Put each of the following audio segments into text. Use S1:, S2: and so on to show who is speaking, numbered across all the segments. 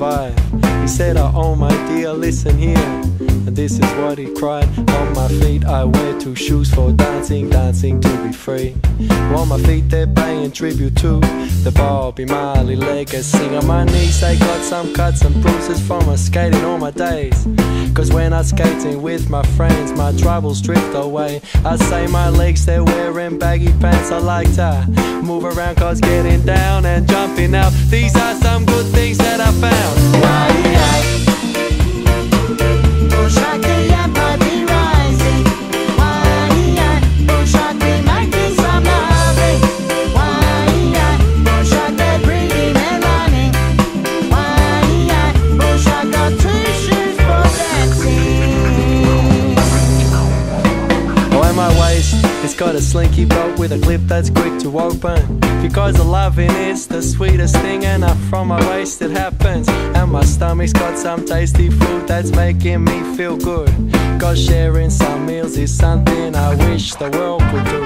S1: vibe. He said, Oh, my dear, listen here. And this is what he cried. On my feet I wear two shoes for dancing, dancing to be free. On my feet they're paying tribute to the Bobby Marley legacy. On my knees they got some cuts and bruises from my skating all my days. Cause when I'm skating with my friends, my troubles drift away. I say my legs they're wearing baggy pants. I like to move around cause getting down and jumping out. These are some good things that I found. Yo got a slinky belt with a clip that's quick to open. Because the loving is the sweetest thing, and up from my waist it happens. And my stomach's got some tasty food that's making me feel good. Cause sharing some meals is something I wish the world could do.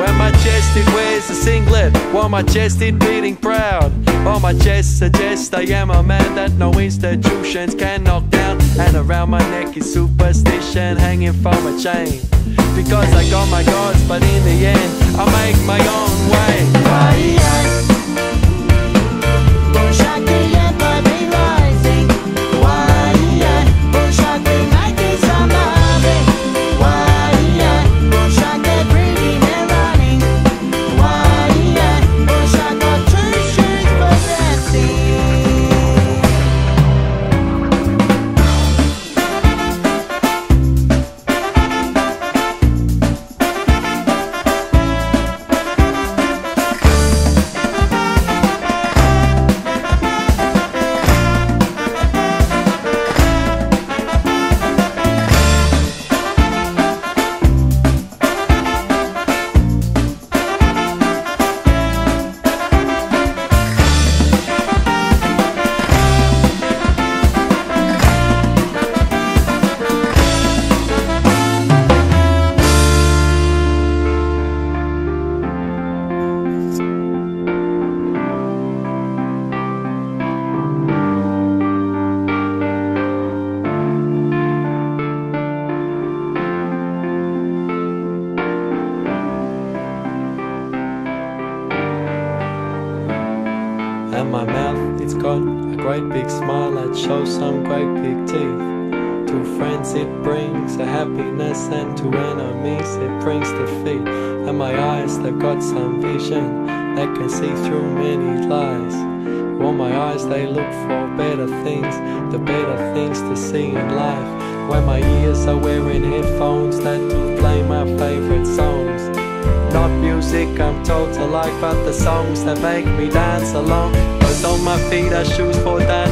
S1: When my chest it wears a singlet, while my chest it beating proud. On my chest suggests I am a man that no institutions can knock down. And around my neck is superstition hanging from a chain. Because I got my gods, but in the end, I make my own great big smile that shows some great big teeth. To friends it brings a happiness and to enemies it brings defeat. And my eyes, they've got some vision that can see through many lies. Well, my eyes, they look for better things, the better things to see in life. When my ears are wearing headphones that I'm told to like, but the songs that make me dance along. Cause on my feet are shoes for dancing,